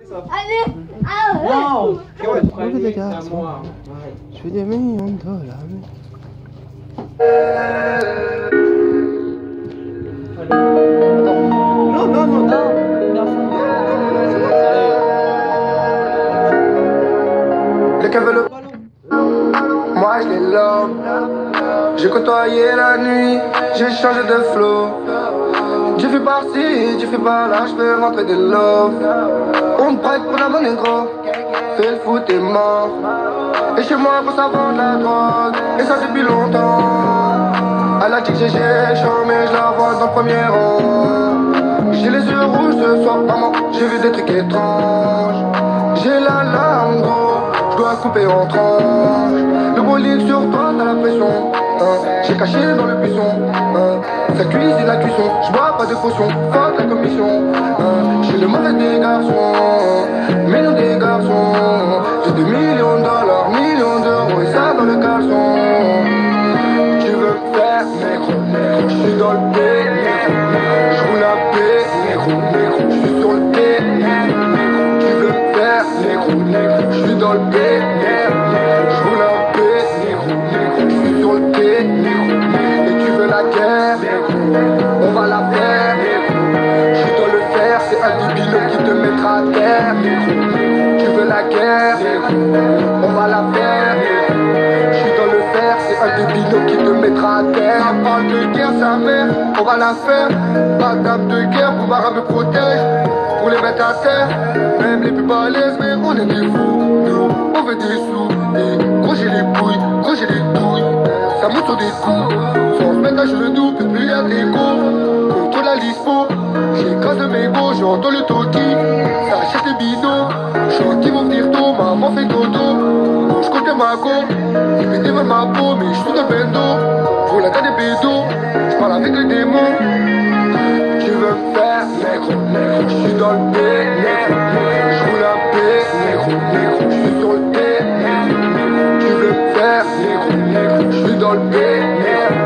Allez Non Look at the fais des millions de dollars. Non, non, non, non. Le veut le Moi je l'ai l'homme. J'ai côtoyé la nuit. J'ai changé de flow J'ai fait par-ci, j'ai fait par-là Je fais rentrer des love On me prête pour la monnaie gros. Fais le foot et mort. Et chez moi faut savoir de la drogue. Et ça depuis longtemps. Elle a dit que j'ai chaud mais je la vois dans le premier rang. J'ai les yeux rouges ce soir maman. J'ai vu des trucs étranges. J'ai la larme gros. Je dois couper en tranches. Le bolide sur toi t'as la pression hein. J'ai caché dans le buisson hein. Ça cuisine la cuisson Je bois pas de potion Fuck la commission hein. J'ai le mauvais des garçons Mais nous des garçons J'ai des millions de dollars Millions d'euros Et ça dans le caleçon On va la faire. Je dans le faire C'est un débile qui te mettra à terre. On parle de guerre sa mère On va la faire. Pas d'âme de guerre Pouvoir me protège Pour les mettre à terre. Même les plus balèzes Mais on est des fous. On veut des sous Et gros j'ai les couilles Gros j'ai les douilles Ça monte sur des coups Sans se mettre à genoux Peut plus y avoir d'égo Contre la lispo J'ai grâce de mes go J'entends le toki Ça achète des bidons Chante qui vont venir tôt Maman fait dodo. Je compte ma go veulent ma peau Mais je suis dans le bendo Pour la des Je parle avec les démons. Tu veux faire négro négro Je suis dans le négro Je roule un Je le Tu veux faire négro Je suis dans le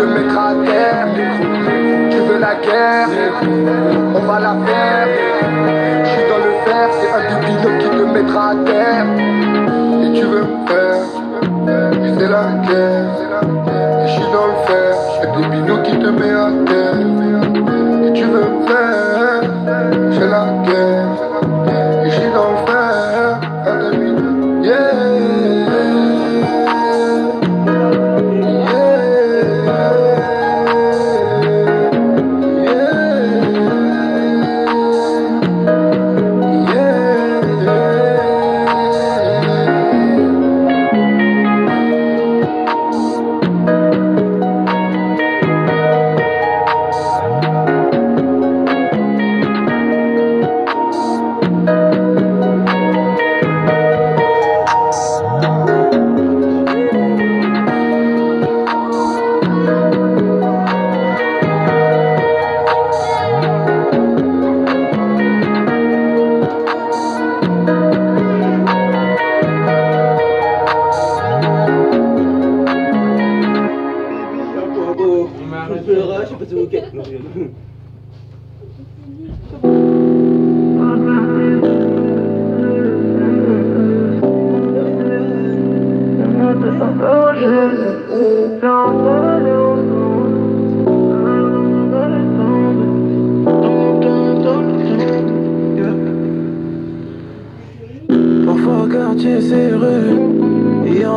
te à terre Tu veux la guerre On va la faire. Je dois le faire C'est un débile qui te mettra à terre. Et tu veux me faire C'est la guerre. Et je suis dans le fer C'est des binous qui te met à terre. Et tu veux faire C'est la guerre. Et je suis dans le fer Pleura, je sais pas. Parfois quartier serré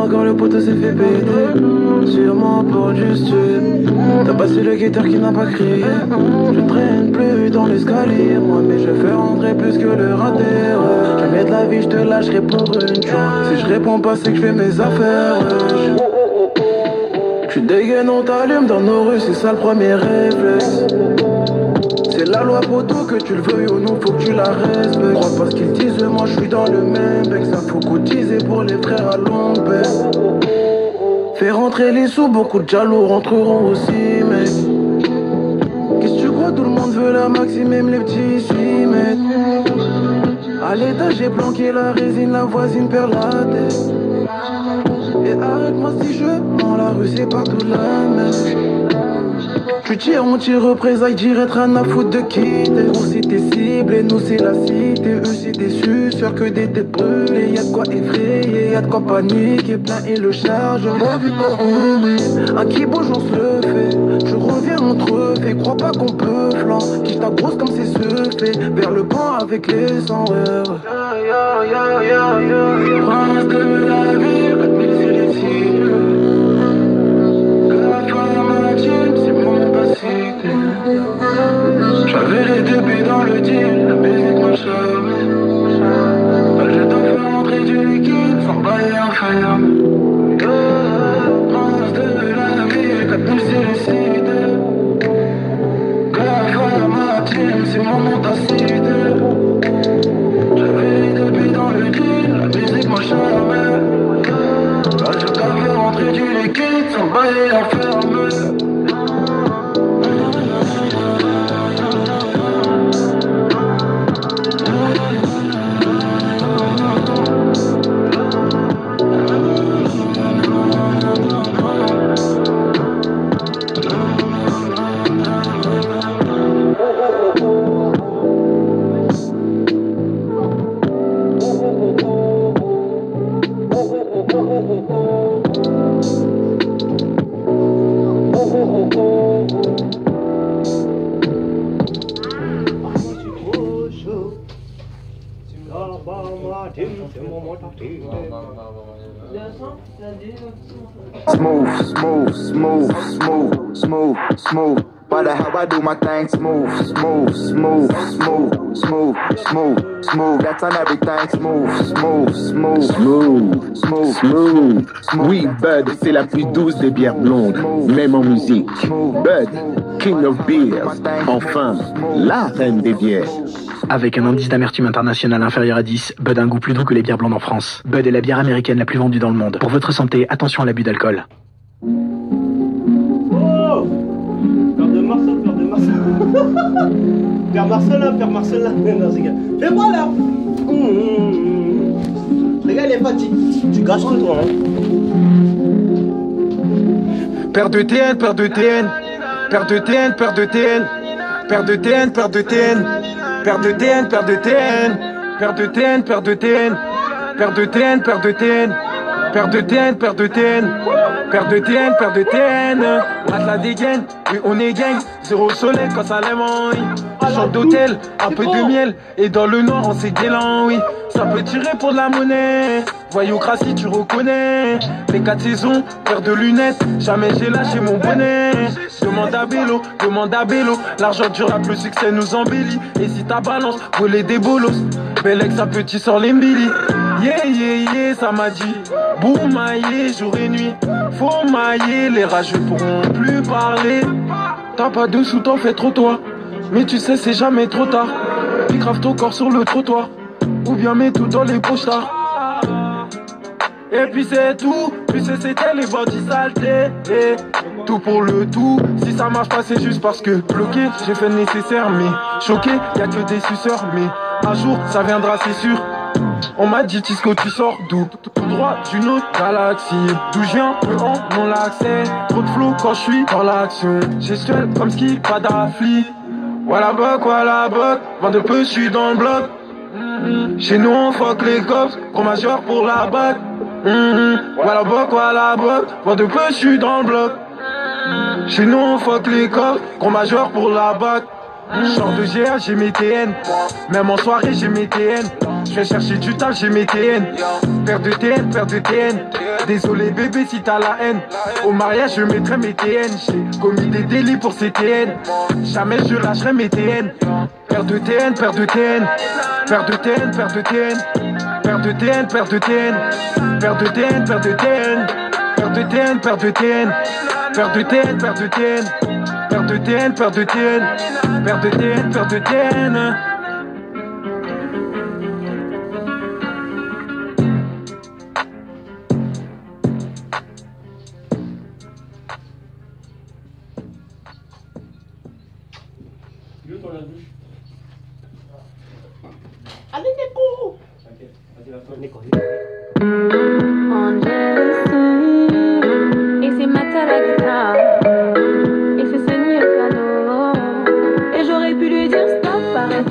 Encore le poteau s'est fait péter. Sûrement pour juste T'as passé le guetteur qui n'a pas crié. Je traîne plus dans l'escalier Moi mais je fais rentrer plus que le raté. Jamais de la vie je te lâcherai pour une chance Si je réponds pas c'est que je fais mes affaires. Ouais. Je suis dégaine, on t'allume dans nos rues, c'est ça le premier réflexe la loi poteau que tu le veuilles ou non, faut que tu la respectes. Crois pas ce qu'ils disent, moi je suis dans le même bec. Ça faut cotiser pour les frères à paix. Fais rentrer les sous, beaucoup de jaloux rentreront aussi, mec. Qu'est-ce que tu crois, tout le monde veut la maxi, même les petits s'y mettent. À l'étage, j'ai planqué la résine, la voisine perd la tête. Et arrête-moi rue c'est partout la même. Tu tires, on tire, représailles, direct rien à foutre de quitter. On c'était ciblé, nous c'est la cité. Eux c'est des suceurs, que des têtes brûlées. Y'a de quoi effrayer, y'a de quoi paniquer. Plein et le charge. Ma vie m'a Un qui bouge, on se le fait. Je reviens entre fait, crois pas qu'on peut flanc. Qui comme c'est ce fait. Vers le banc avec les sans rêves. Prince de la ville, J'avais les pieds dans le deal, la musique m'a smooth, smooth. That's on everything smooth, smooth, smooth, Smooth, smooth, smooth. smooth. Oui, Bud, c'est la plus douce des bières blondes, même en musique. Bud, King of Beers. Enfin, la reine des bières. Avec un indice d'amertume international inférieur à 10, Bud a un goût plus doux que les bières blondes en France. Bud est la bière américaine la plus vendue dans le monde. Pour votre santé, attention à l'abus d'alcool. Père Marcelin, Père Marcelin. Non, c'est Fais moi là. Mmh. Les gars, il est fatigué. Tu gâches tout, toi. Hein. Père de TN, Père de TN. Père de TN, Père de TN. Père de TN, Père de TN. Père de TN, Père de TN. Père de TN, Père de TN. Père de TN, Père de TN père de TN, père de TN, père de TN, père de TN, matelas dégaine, oui on est gang, zéro soleil quand ça oui. Chambre d'hôtel, un peu de miel, et dans le noir on s'est guélant, oui. Ça peut tirer pour de la monnaie, voyocratie tu reconnais. Les quatre saisons, paire de lunettes, jamais j'ai lâché mon bonnet. Demande à Bélo, demande à Bélo, l'argent du rap, le succès nous embellit. Et si ta balance, voler des bolos, Belex un petit sort les. Yeah, yeah, yeah, ça m'a dit. Boum, jour et nuit. Faut mailler, les rageux pourront plus parler. T'as pas de sous, t'en fais trop toi. Mais tu sais, c'est jamais trop tard. Puis grave ton corps sur le trottoir. Ou bien mets tout dans les pochards. Et puis c'est tout, puis c'était les bandits saletés. Et tout pour le tout, si ça marche pas c'est juste parce que bloqué, j'ai fait le nécessaire, mais choqué, y a que des suceurs, mais un jour ça viendra c'est sûr. On m'a dit Tisco tu sors d'où? Tout droit d'une autre galaxie. D'où je viens, peu en non l'accès Trop de flow quand je suis dans l'action Gestuelle comme ski, pas d'affli Voilà boc, voilà boc Vent de peu, je suis dans le bloc. Chez nous on fuck les cops. Gros majeur pour la bague. Voilà boc, voilà Vent de peu, je suis dans le bloc. Chez nous on fuck les cops. Gros majeur pour la bague Sors de GA, j'ai mes TN. Même en soirée, j'ai mes TN. Je vais chercher du taf, j'ai mes TN. Père de TN, père de TN. Désolé bébé si t'as la haine. Au mariage, je mettrai mes TN. J'ai commis des délits pour ces TN. Jamais je lâcherai mes TN. Père de TN, père de TN. Père de TN, père de TN. Père de TN, père de TN. Père de TN, père de TN. Père de TN, père de TN. Père de TN, père de TN. Père de TN, père de TN. Père de TN, père de TN.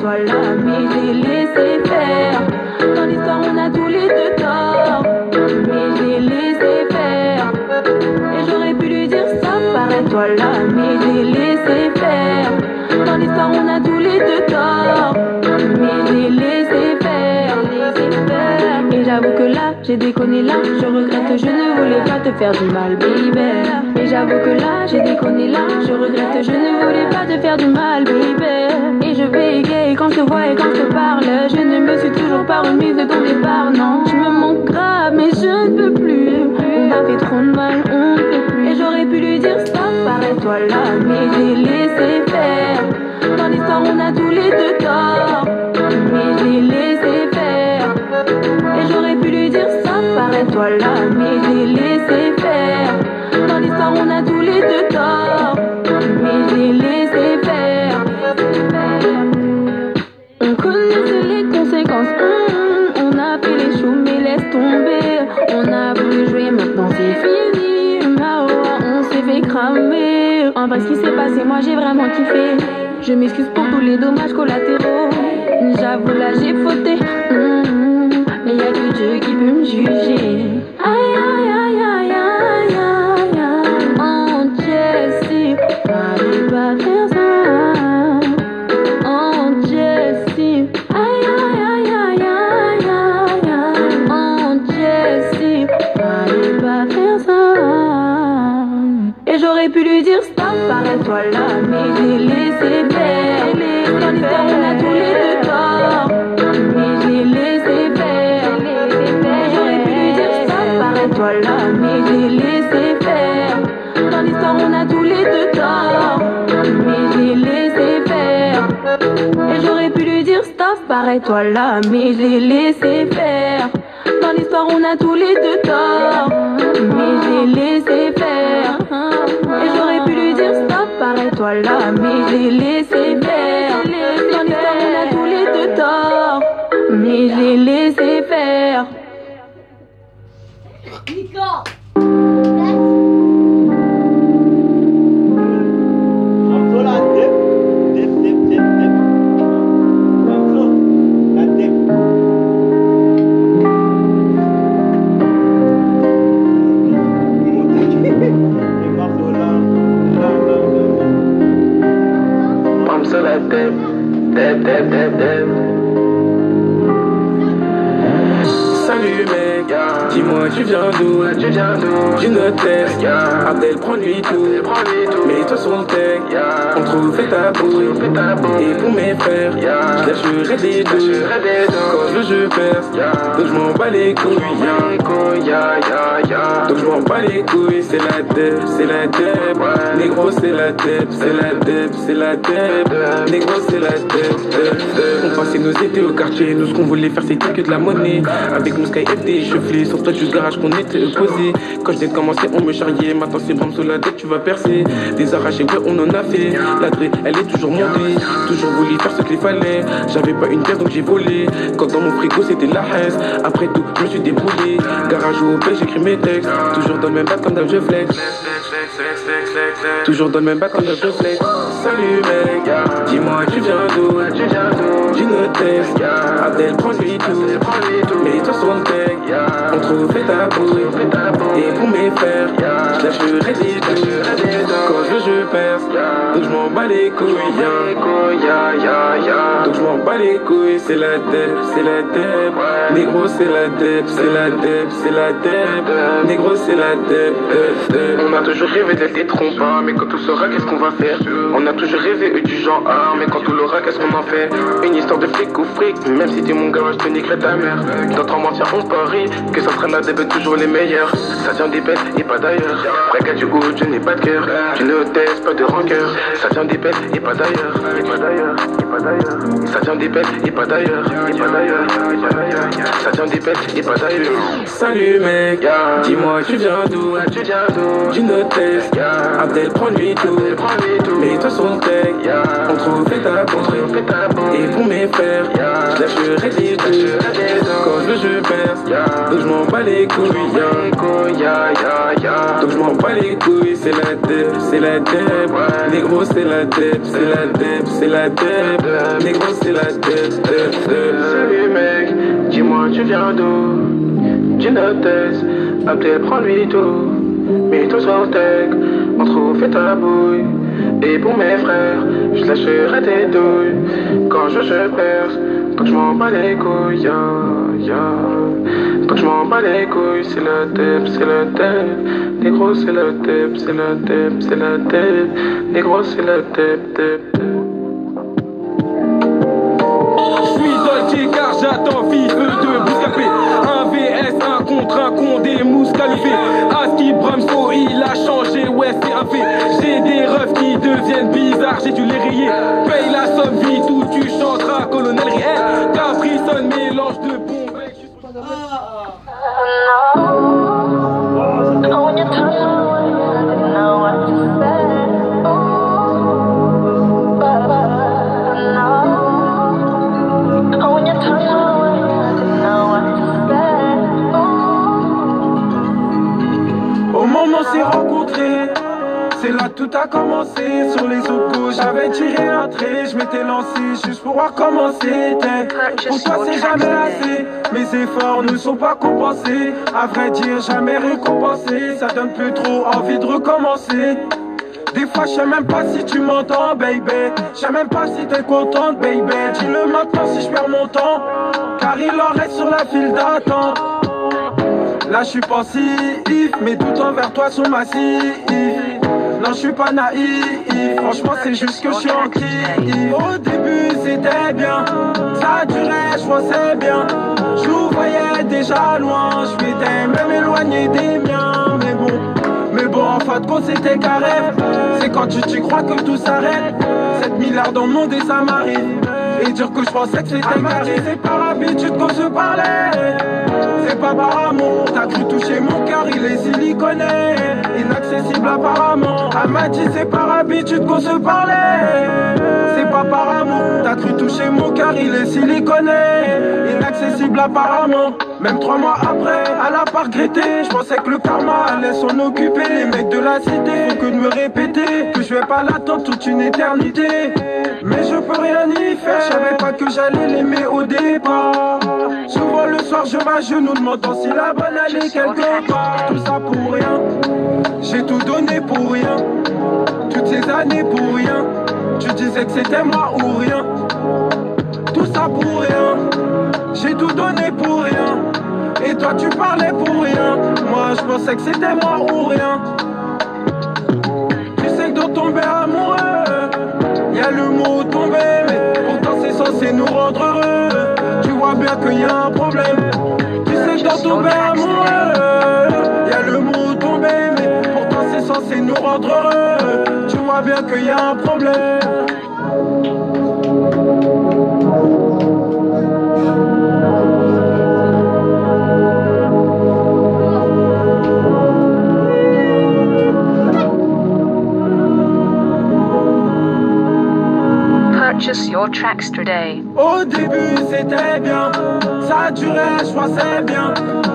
toi j'ai laissé faire. Dans l'histoire, on a tous les deux torts. Mais j'ai laissé faire. Et j'aurais pu lui dire ça paraît toi l'ami, j'ai laissé faire. Dans l'histoire, on a tous les deux torts. Mais j'ai laissé faire, laissé faire. Et j'avoue que là, j'ai déconné là. Je regrette, je ne voulais pas te faire du mal, baby. Et j'avoue que là, j'ai déconné là. Je regrette, je ne voulais pas te faire du mal, baby. Je vais égayer quand je vois et quand je parle. Je ne me suis toujours pas remise de ton vrai, ce qui s'est passé, moi j'ai vraiment kiffé. Je m'excuse pour tous les dommages collatéraux. J'avoue, là j'ai fauté. Hum, mais y a que Dieu qui peut me juger. Arrête-toi là, mais j'ai laissé faire. Dans l'histoire, on a tous les deux tort, mais j'ai laissé faire. Et j'aurais pu lui dire stop, arrête-toi là, mais j'ai laissé faire. Dans l'histoire, on a tous les deux tort, mais j'ai laissé faire. Les couilles Donc je m'en bats les couilles, c'est la deb, c'est la deb Négro c'est la deb, c'est la deb, c'est la deb Négro c'est la deb. On passait nos étés au quartier, nous ce qu'on voulait faire c'était que de la monnaie. Avec mon Sky FD, je flais sur toi du garage qu'on était opposés. Quand j'ai commencé on me charriait, maintenant c'est Bram sur la tête tu vas percer. Des arrachés ouais on en a fait, la draie elle est toujours montée. Toujours voulu faire ce qu'il fallait, j'avais pas une pièce donc j'ai volé. Quand dans mon frigo c'était la haisse, après tout je suis débrouillé. Garage au OP j'écris mes textes, toujours dans le même bac comme d'hab je flex. Toujours dans le même bac comme d'hab je flex. Salut mec, dis-moi tu viens d'où? J'ai notre test, Abdel prends lui tout Mets-toi sur le tech, on trouve ta bouille Et pour mes frères, je lâcherai des Quand je perce, donc je m'en bats les couilles Donc je m'en bats les couilles, c'est la deb, c'est la deb Négro c'est la deb, c'est la deb, c'est la deb Négro c'est la deb, deb, deb On a toujours rêvé d'être des trompas, mais quand tout sera, qu'est-ce qu'on va faire? On a toujours rêvé du genre A, mais quand tout l'aura, qu'est-ce qu'on en fait? Une histoire de flic ou fric, même si t'es mon gars, je te niquerai ta mère. Dans ton mentir, on parie, que ça sera la deb toujours les meilleurs. Ça vient des bêtes et pas d'ailleurs. Frère, du goût, je n'ai pas de cœur. Tu ne pas de rancœur. Ça vient des bêtes et pas d'ailleurs Et pas d'ailleurs, pas d'ailleurs. Ça vient des et pas d'ailleurs. Et pas d'ailleurs, Ça vient des et pas d'ailleurs. Salut mec, dis-moi tu viens d'où? Tu viens d'où? Test, Abdel prends lui tout. Mets-toi sur le tech, on trouve ta bouille Et pour mes frères, je lâcherai deux Quand je veux je perce, donc je m'en bats les couilles. Donc je m'en bats les couilles, c'est la deb, c'est la deb Négro c'est la deb, c'est la deb, c'est la Négro c'est la deb, deb, deb Salut mec, dis-moi tu viens d'où? J'ai notre test, Abdel prends lui tout Mets-toi sur le tech, on trouve fait ta bouille. Et pour mes frères, je lâcherai tes douilles. Quand je, je perce, quand je m'en bats les couilles, ya, ya. Quand je m'en bats les couilles, c'est le tep, c'est le tep. Négro, c'est le tep, c'est le tep, c'est le tep. Négro, c'est le tep, tep, tep. Bouscapé Un VS, un contre un con des mousses califées Aski Bramso, il a changé, ouais c'est un fait. J'ai des refs qui deviennent bizarres, j'ai dû les rayer tout a commencé. Sur les autos, j'avais tiré un trait, je m'étais lancé juste pour voir comment c'était. Pour toi, c'est jamais assez. Mes efforts ne sont pas compensés. À vrai dire, jamais récompensés. Ça donne plus trop envie de recommencer. Des fois, je sais même pas si tu m'entends, baby. Je sais même pas si t'es contente, baby. Dis-le maintenant si je perds mon temps. Car il en reste sur la file d'attente. Là je suis pensif, mes doutes envers toi sont massifs. Non je suis pas naïf, franchement c'est juste que je suis en kiff. Au début c'était bien, ça durait, je pensais bien. Je vous voyais déjà loin, je m'étais même éloigné des miens. Mais bon, mais bon en fin de compte c'était carré. C'est quand tu t'y crois que tout s'arrête. 7 milliards dans le monde et ça m'arrive. Et dire que je pensais que c'était carré, c'est par habitude qu'on se parlait. C'est pas par amour, t'as cru toucher mon cœur, il est siliconé. Inaccessible apparemment. Elle m'a dit c'est par habitude qu'on se parlait. C'est pas par amour, t'as cru toucher mon cœur, il est siliconé. Inaccessible apparemment. Même trois mois après, elle a pas regretté. Je pensais que le karma allait s'en occuper. Les mecs de la cité que de me répéter que je vais pas l'attendre toute une éternité. Que j'allais l'aimer au départ. Souvent le soir je m'agenouille, demandant si la bonne allait quelque part. Tout ça pour rien, j'ai tout donné pour rien. Toutes ces années pour rien, tu disais que c'était moi ou rien. Tout ça pour rien, j'ai tout donné pour rien. Et toi tu parlais pour rien, moi je pensais que c'était moi ou rien. Tu sais que dans tomber amoureux, y a le mot tomber, mais pourtant c'est censé nous rendre heureux. Tu vois bien qu'il y a un problème. Tu sais que dans tomber amoureux, y a le mot tomber, mais pourtant c'est censé nous rendre heureux. Tu vois bien qu'il y a un problème. Tracks today. Au début c'était bien, ça durait, je pensais bien.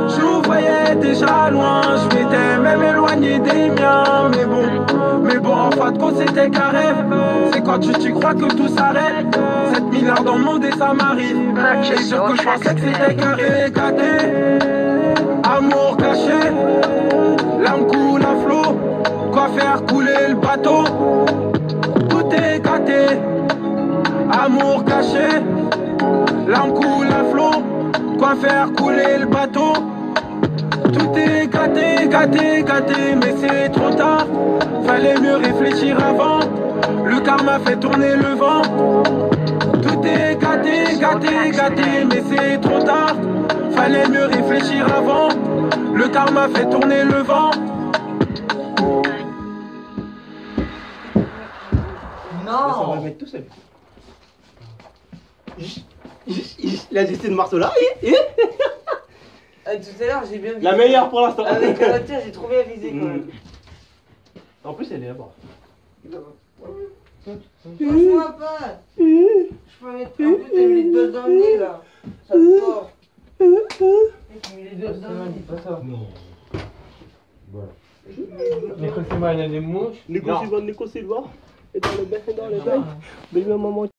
Je vous voyais déjà loin, je m'étais même éloigné des miens. Mais bon, mais bon, en fin de compte c'était carré. C'est quand tu t'y crois que tout s'arrête. 7 milliards dans le monde et ça m'arrive. Et sûr que je pensais que c'était carré, gâté. Amour caché, l'âme coule à flot. Quoi faire couler le bateau? Tout est gâté. Amour caché, l'âme coule à flot, quoi faire couler le bateau Tout est gâté, gâté, gâté, mais c'est trop tard, fallait mieux réfléchir avant, le karma fait tourner le vent. Tout est gâté, gâté, gâté, mais c'est trop tard, fallait mieux réfléchir avant, le karma fait tourner le vent. Ça va mettre tout seul. Il a décidé de marteau là. Ah, tout à l'heure, j'ai bien vu. La meilleure pour l'instant. Avec la voiture, j'ai trop bien visé quand même. En plus, elle est là-bas. Franchement, pas. Je peux mettre. En plus, t'as mis les doigts dans le nez là. Ça te porte. T'as mis les dans le nez. pas ça. Non. Nico Silva, il y a des mouches. Nico. Silva, Nico Silva. Et dans le bain, dans le bain. Baby maman.